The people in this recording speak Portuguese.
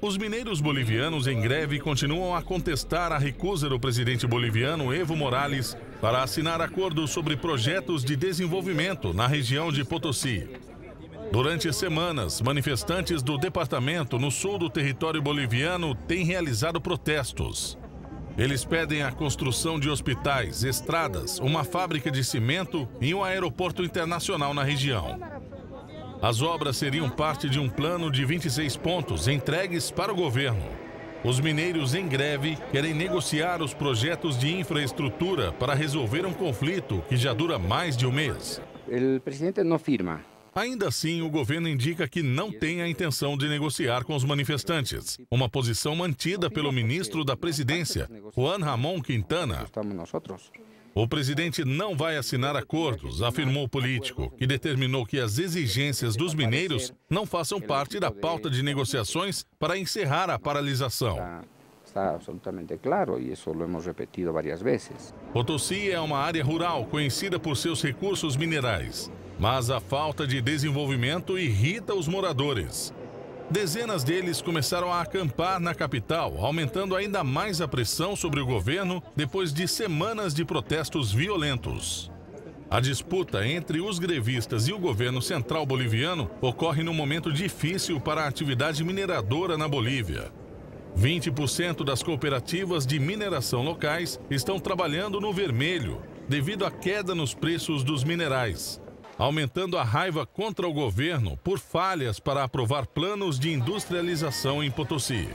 Os mineiros bolivianos em greve continuam a contestar a recusa do presidente boliviano Evo Morales para assinar acordos sobre projetos de desenvolvimento na região de Potosí. Durante semanas, manifestantes do departamento no sul do território boliviano têm realizado protestos. Eles pedem a construção de hospitais, estradas, uma fábrica de cimento e um aeroporto internacional na região. As obras seriam parte de um plano de 26 pontos entregues para o governo. Os mineiros em greve querem negociar os projetos de infraestrutura para resolver um conflito que já dura mais de um mês. O presidente não firma. Ainda assim, o governo indica que não tem a intenção de negociar com os manifestantes, uma posição mantida pelo ministro da Presidência, Juan Ramon Quintana. O presidente não vai assinar acordos, afirmou o político, que determinou que as exigências dos mineiros não façam parte da pauta de negociações para encerrar a paralisação. Está absolutamente claro e isso lo hemos repetido várias vezes. Potosí é uma área rural conhecida por seus recursos minerais, mas a falta de desenvolvimento irrita os moradores. Dezenas deles começaram a acampar na capital, aumentando ainda mais a pressão sobre o governo depois de semanas de protestos violentos. A disputa entre os grevistas e o governo central boliviano ocorre num momento difícil para a atividade mineradora na Bolívia. 20% das cooperativas de mineração locais estão trabalhando no vermelho devido à queda nos preços dos minerais aumentando a raiva contra o governo por falhas para aprovar planos de industrialização em Potosí.